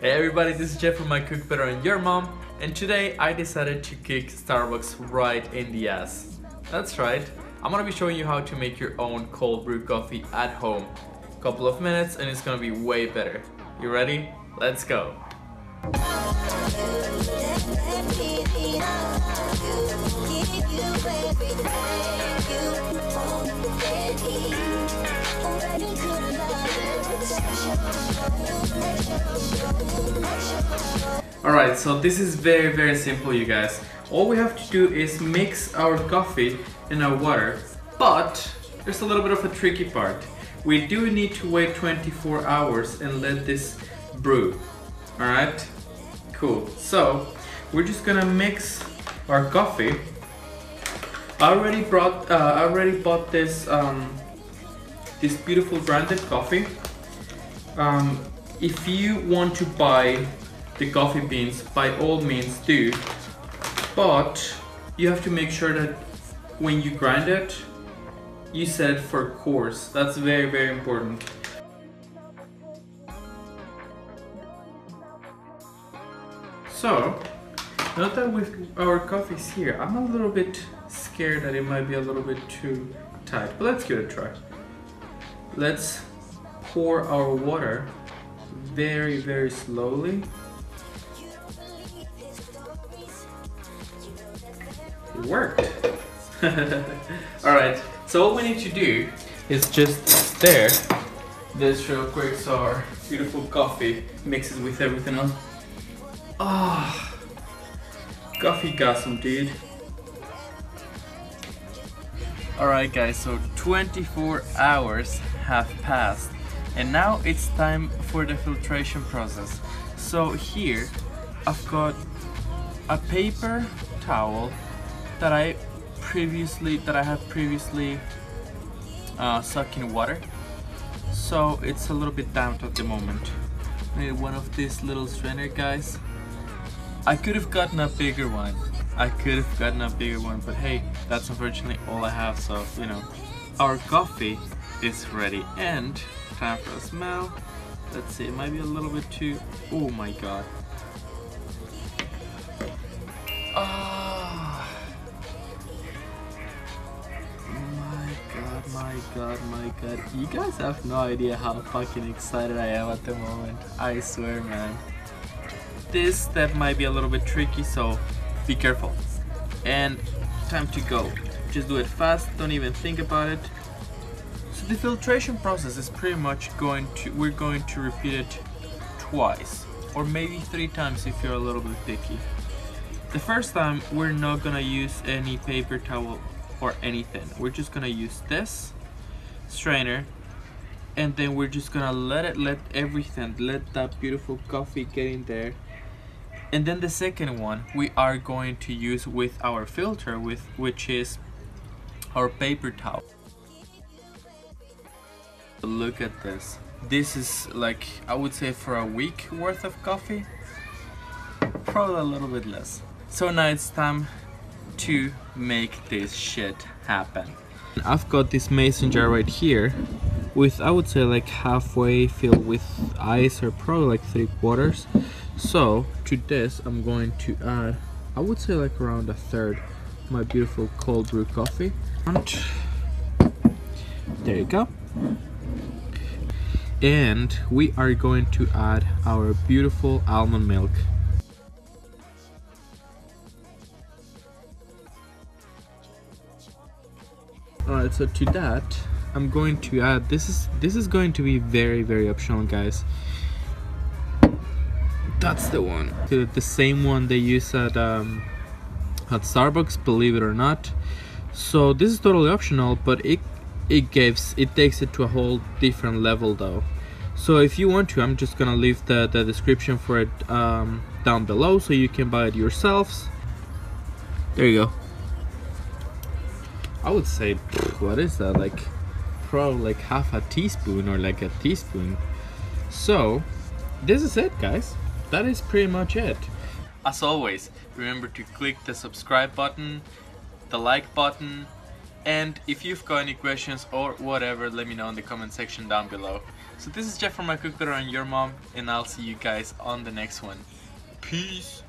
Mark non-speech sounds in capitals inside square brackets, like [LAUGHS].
Hey everybody, this is Jeff from I Cook Better Than Your Mom, and today I decided to kick Starbucks right in the ass. That's right, I'm gonna be showing you how to make your own cold brew coffee at home. Couple of minutes and it's gonna be way better. You ready? Let's go. Alright, so this is very very simple you guys. All we have to do is mix our coffee in our water, but there's a little bit of a tricky part. We do need to wait 24 hours and let this brew. Alright? Cool. So, we're just gonna mix our coffee. I already brought, uh, I already bought this, um, this beautiful branded coffee. Um, if you want to buy the coffee beans, by all means do. But you have to make sure that when you grind it, you set it for coarse. That's very, very important. So, now that with our coffee's here, I'm a little bit scared that it might be a little bit too tight, but let's give it a try. Let's pour our water very, very slowly. It worked. [LAUGHS] Alright, so what we need to do is just stir this real quick so our beautiful coffee mixes with everything else. Ah, oh, coffee gasm, dude. Alright guys, so 24 hours have passed and now it's time for the filtration process. So here I've got a paper towel that I previously that I have previously uh, sucked in water so it's a little bit damp at the moment. I need one of these little strainer guys I could have gotten a bigger one. I could have gotten a bigger one, but hey, that's unfortunately all I have, so, you know. Our coffee is ready, and time for a smell. Let's see, it might be a little bit too... Oh my god. Oh. My god, my god, my god. You guys have no idea how fucking excited I am at the moment. I swear, man this step might be a little bit tricky so be careful. And time to go. Just do it fast don't even think about it. So the filtration process is pretty much going to we're going to repeat it twice or maybe three times if you're a little bit picky. The first time we're not gonna use any paper towel or anything. We're just gonna use this strainer and then we're just gonna let it let everything let that beautiful coffee get in there and then the second one we are going to use with our filter with which is our paper towel. Look at this. This is like I would say for a week worth of coffee. Probably a little bit less. So now it's time to make this shit happen. I've got this mason jar right here with I would say like halfway filled with ice or probably like three quarters so to this I'm going to add I would say like around a third my beautiful cold brew coffee. And there you go. And we are going to add our beautiful almond milk. Alright so to that I'm going to add this is this is going to be very very optional guys that's the one. The same one they use at um, at Starbucks, believe it or not. So this is totally optional, but it it gives it takes it to a whole different level though. So if you want to, I'm just gonna leave the, the description for it um, down below so you can buy it yourselves. There you go. I would say, what is that? Like, probably like half a teaspoon or like a teaspoon. So, this is it guys that is pretty much it. As always, remember to click the subscribe button, the like button, and if you've got any questions or whatever, let me know in the comment section down below. So this is Jeff from my Cooker and your mom, and I'll see you guys on the next one. Peace.